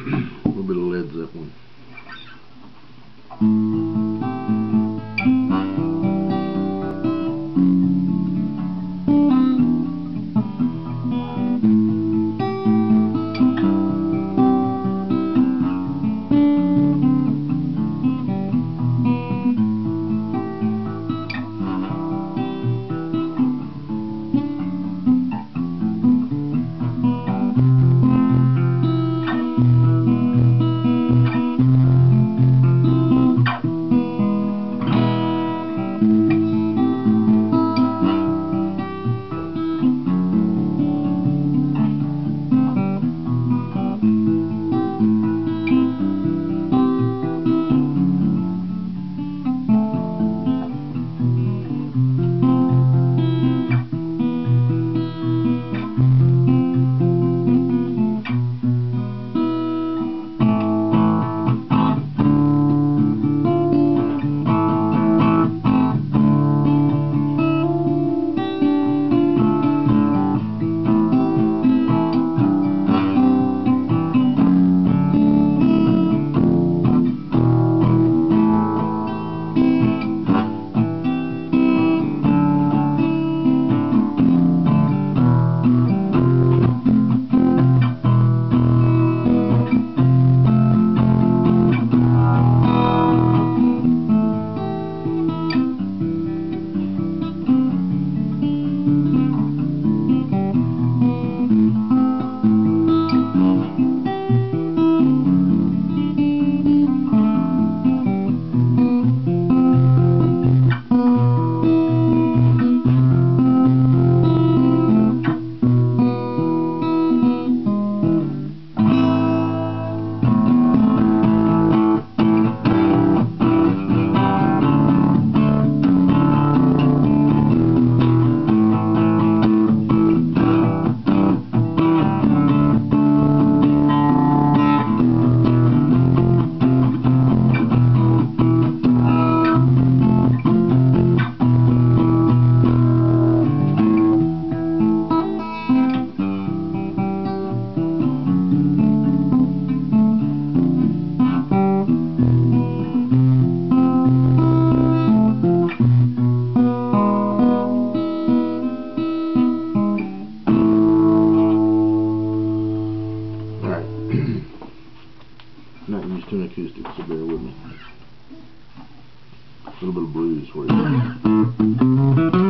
A little bit of Led Zeppelin. To acoustic, so bear with me. A little bit of blues for you.